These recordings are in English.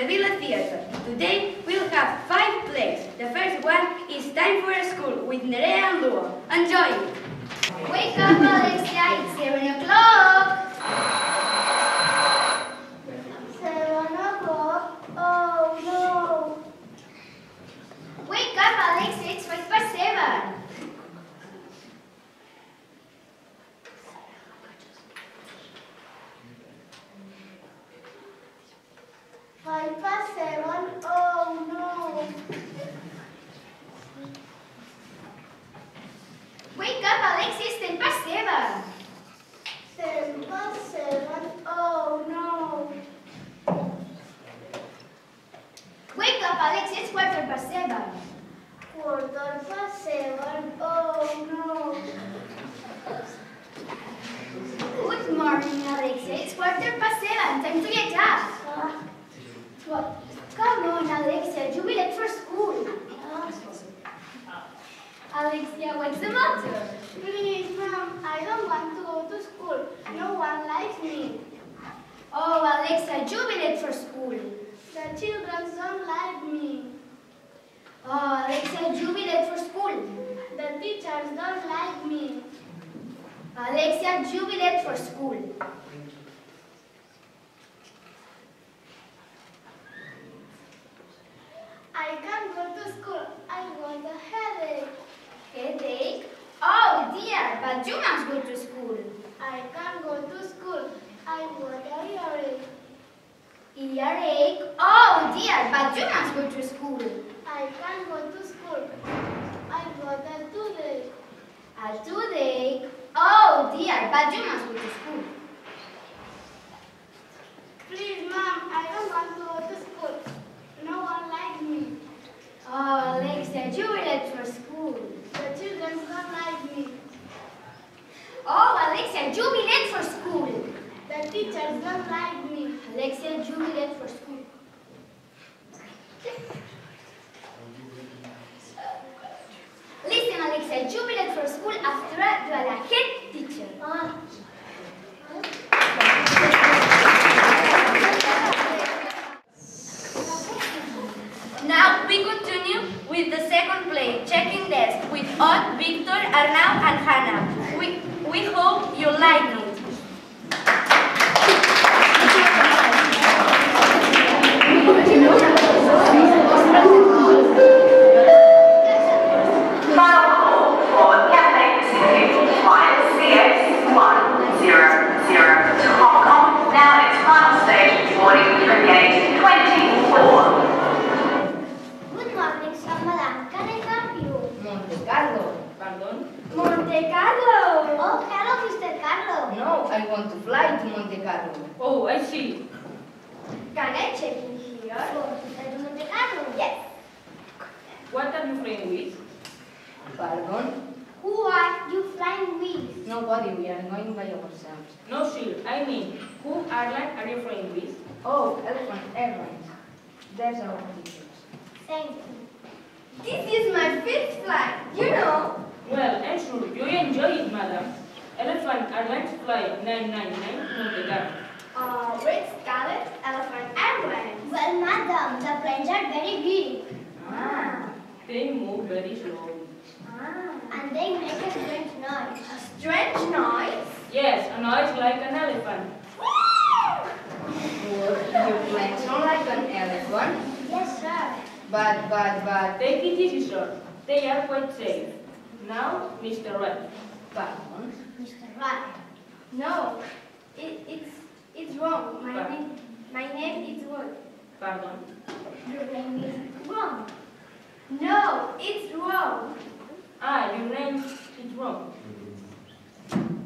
the Villa Theatre. Today we'll have five plays. The first one is Time for School with Nerea and Luo. Enjoy! Wake up, Alexia! It's 7 o'clock! Alexia jubilate for school. said you late for school. The teachers don't like me. Alexa, said late for school. Listen, Alexa, said late for school after you are a kid name? Note. Uh, red, scarlet, elephant, and lion. Well, madam, the brains are very big. Ah. They move very slowly. Ah. And they make a strange noise. A strange noise? Yes, a noise like an elephant. Your brains are like an elephant? Yes, sir. But, but, but, take it easy, sir. They are quite safe. Now, Mr. Rat. But, Mr. Rat. No, it's, it's wrong. My, name, my name is what? Pardon. Your name is wrong. No, it's wrong. Ah, your name is wrong. Mm-hmm.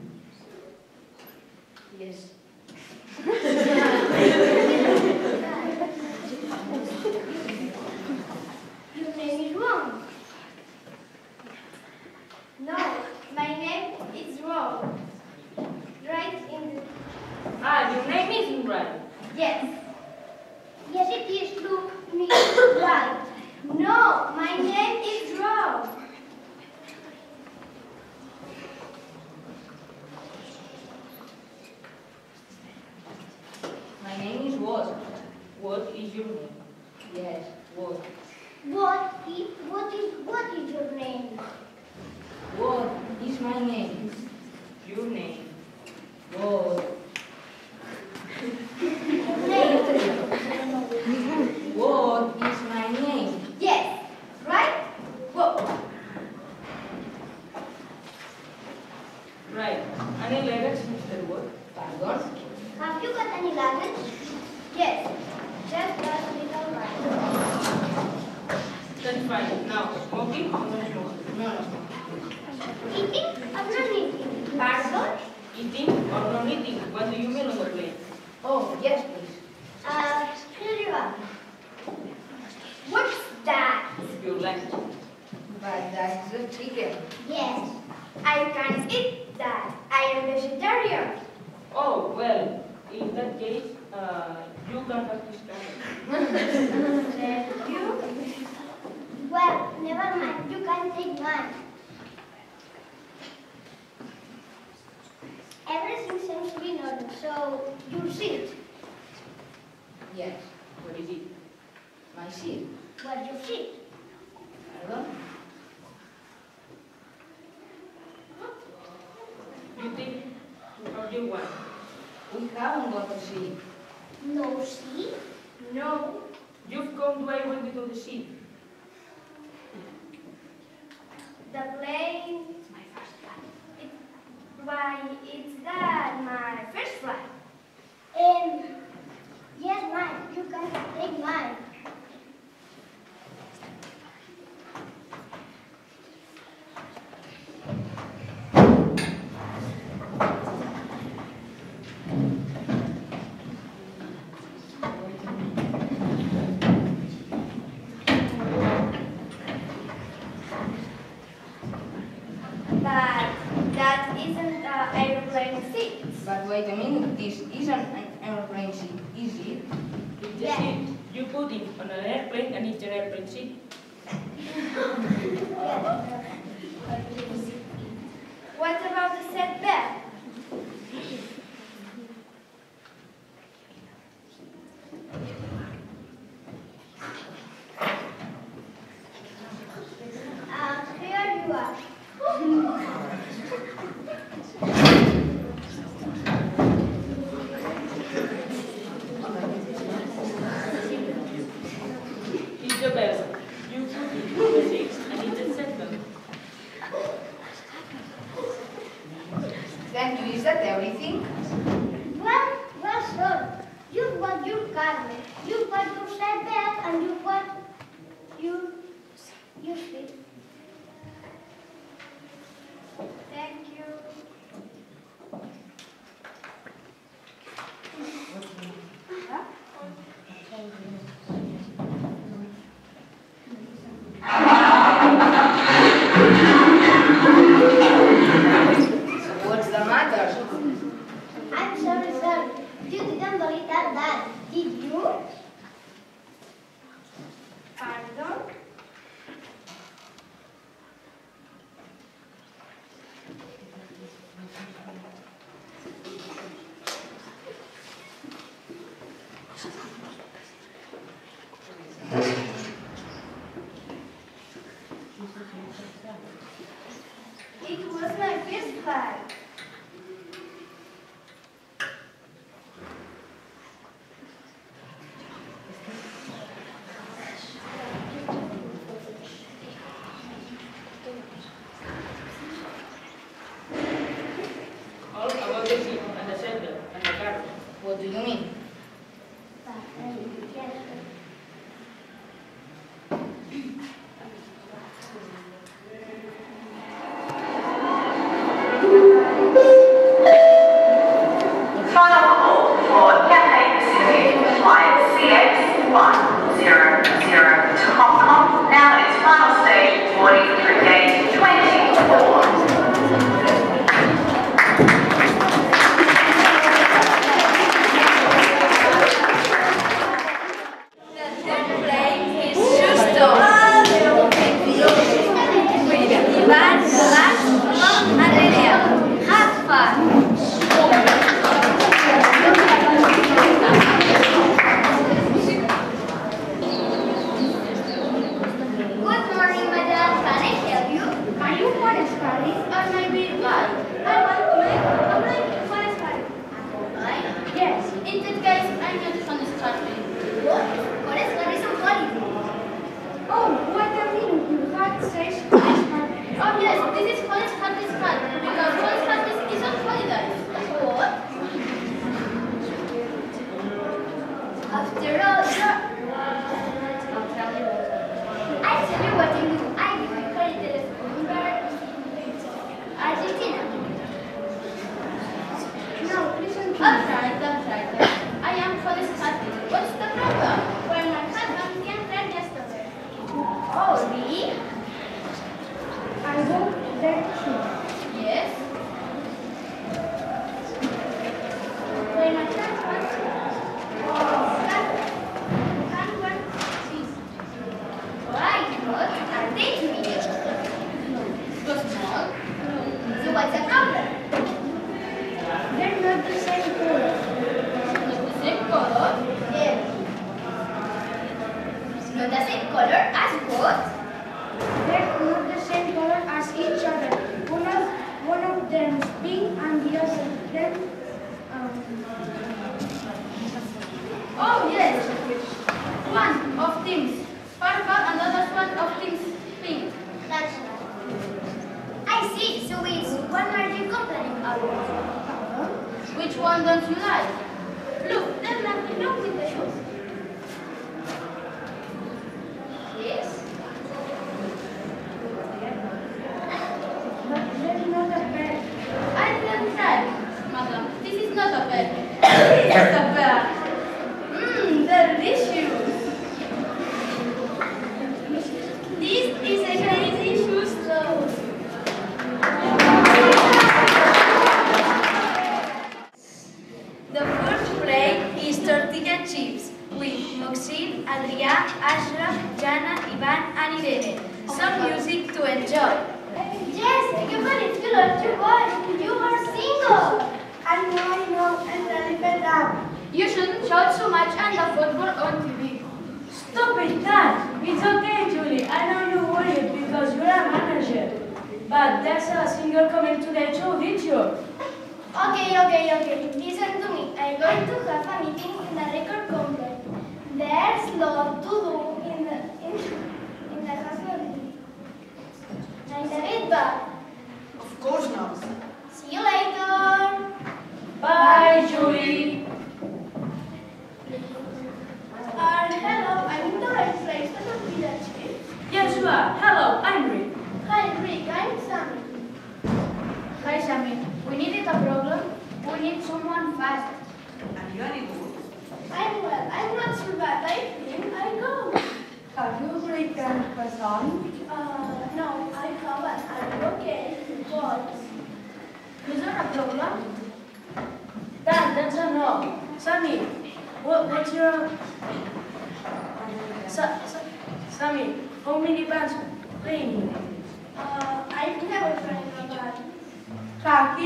Yes. uh, you got a question. Thank you. Well, never mind. You can take mine. Everything seems to be normal. order, so your seat. Yes. What is it? My seat. What's your seat? I don't know. You think? What do you want? We haven't got a seat. No sheep? No. You've gone away when you do the sheep. The plane... It's my first flight. It, why, it's that, my first flight. And... Oh yes, one of things purple, another one of things pink. That's right. I see, so it's one margin comparing our Which one don't you like? Look, there's nothing wrong with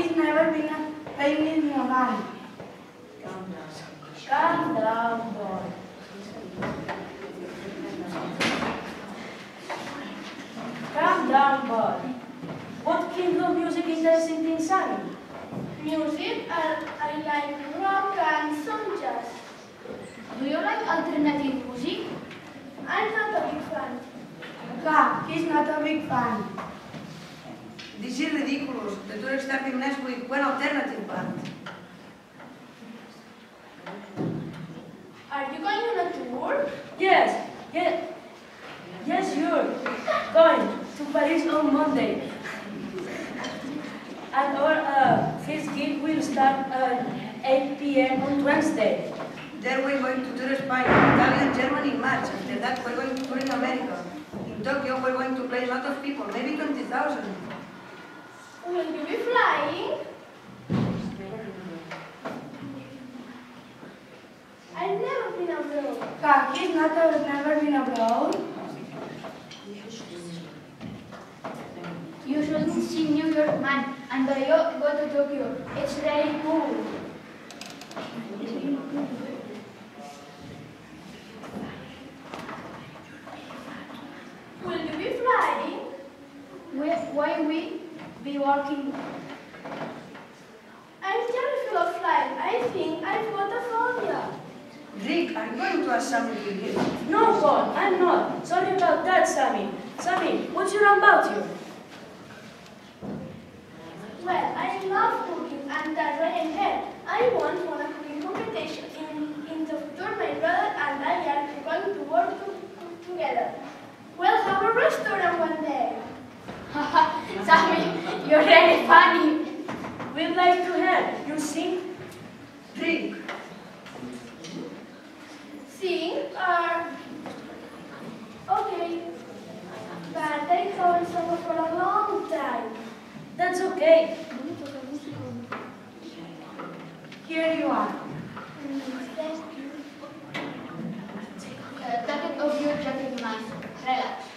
he's never been a playing in a band. Calm down, boy. Calm down, boy. What kind of music is interesting in Sammy? Music, uh, I like rock and some jazz. Do you like alternative music? I'm not a big fan. Ha, he's not a big fan. This is ridiculous. The tour is starting next week. One alternative band. Are you going on a tour? Yes, yes, yes, you're going to Paris on Monday. And our uh, first gig will start at 8 p.m. on Wednesday. Then we're going to tour Spain, Italy and Germany in March. After that, we're going to tour in America. In Tokyo, we're going to play a lot of people, maybe 20,000. Will you be flying? I've never been abroad. He's not a, never been abroad. You shouldn't see New York, man. And go, go to Tokyo. It's very cool. Will you be flying? Why we be walking? I'm terrified of flying. I think I've got a phobia. Rick, I'm going to ask something to you. No, Paul, I'm not. Sorry about that, Sammy. Sammy, what's your about you? Well, I love cooking and that's why I'm here. I won for a cooking competition. In, in the future, my brother and I are going to work to, together. We'll have a restaurant one day. Sammy, you're really funny. We'd like to help. You sing? Drink. Sing or... Okay. But I haven't for a long time. That's okay. Here you are. Uh, take it off your jacket, man. Relax.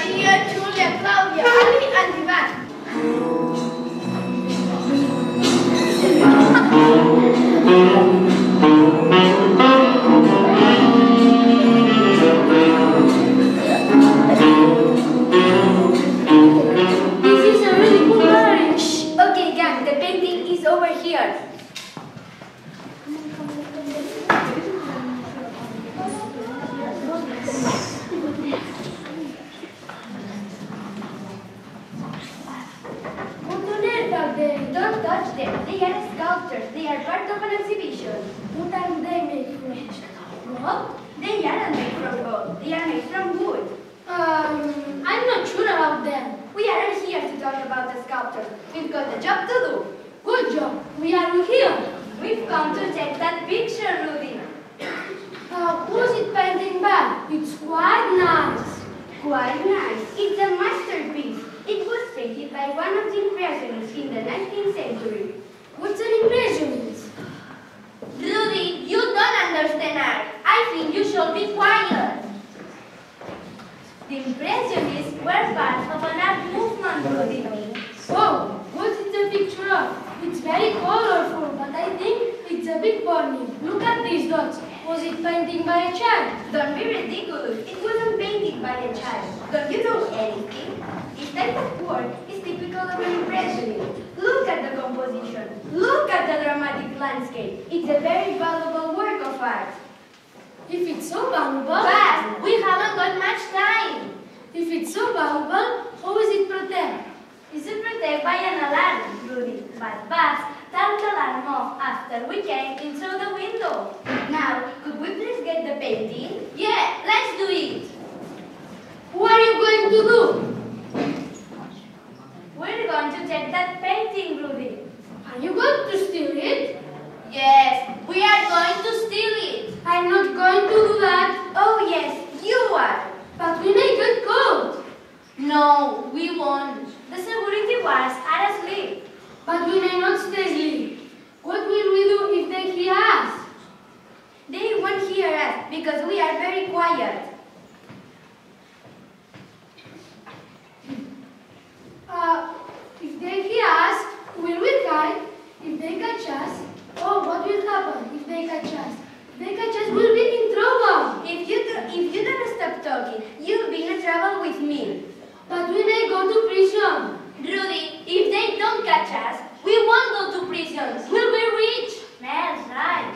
With from wood. Um, I'm not sure about them. We aren't here to talk about the sculptures. We've got a job to do. Good job. We are here. We've come to check that picture, Rudy. Uh, who's it painting by? It's quite nice. Quite nice. It's a masterpiece. It was painted by one of the impressionists in the 19th century. What's an impressionist? Rudy, you don't understand art. I think you should be quiet. The Impressionists were part of an art movement, Rudy. Oh, what is the picture of? It's very colorful, but I think it's a bit boring. Look at these dots. Was it painting by a child? Don't be ridiculous. It wasn't painted by a child. Don't you know anything? This type of work is typical of an impressionist. Look at the composition. Look at the dramatic landscape. It's a very valuable work of art. If it's so valuable, But we haven't got much time. if it's so valuable, how is it protected? It's protected by an alarm, Rudy. But bats turned the alarm off after we came in through the window. Now, could we please get the painting? Yeah, let's do it. What are you going to do? We're going to check that painting, Rudy. Are you going to steal it? Yes, we are going to steal it. I'm not going to do that. Oh yes, you are. But we may get caught. No, we won't. The security guards are asleep. But we may not stay asleep. What will we do if they hear us? They won't hear us because we are very quiet. Uh, if they hear us, will we hide? If they catch us, oh, what will happen if they catch us? If they catch us, we'll be in trouble. If you do, if you don't stop talking, you'll be in trouble with me. But we may go to prison. Rudy, if they don't catch us, we won't go to prison. We'll be rich. That's right.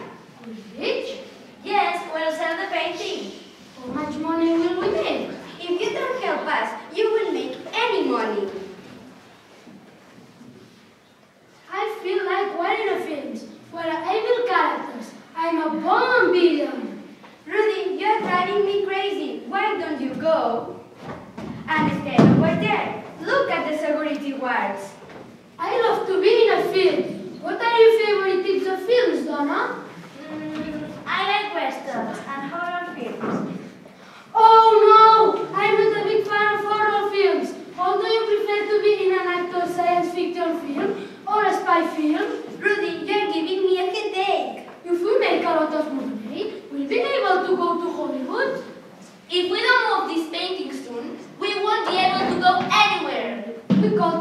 Rich? Yes, we'll sell the painting. How much money will we make? If you don't help us,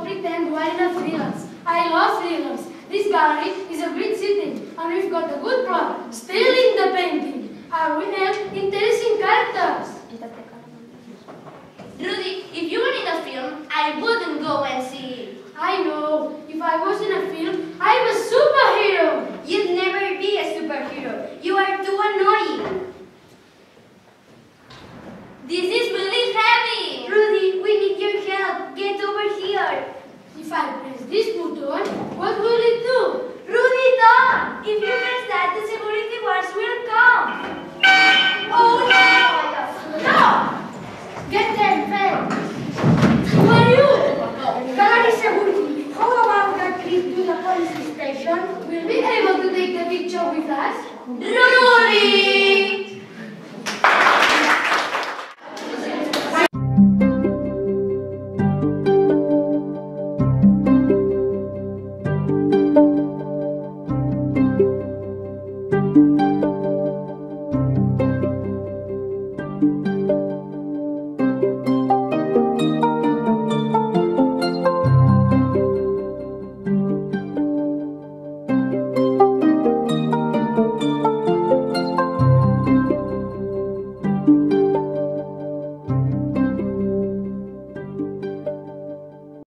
pretend we're in a freelance. I love freelance. This gallery is a great city, and we've got a good problem. Still in the painting. Are we have interesting characters? Rudy, if you were in a film, I wouldn't go and see it. I know. If I was in a film, I'm a superhero. You'd never be a superhero. You are too annoying. This is really heavy. Rudy, we need your help. Get over here. If I press this button, what will it do? Rudy, don't! If you press that, the security guards will come. Oh no! No! Get them, Ben. Who are you? Gallery security. How about that trip to the police station? Will we be able to take the picture with us? Rudy!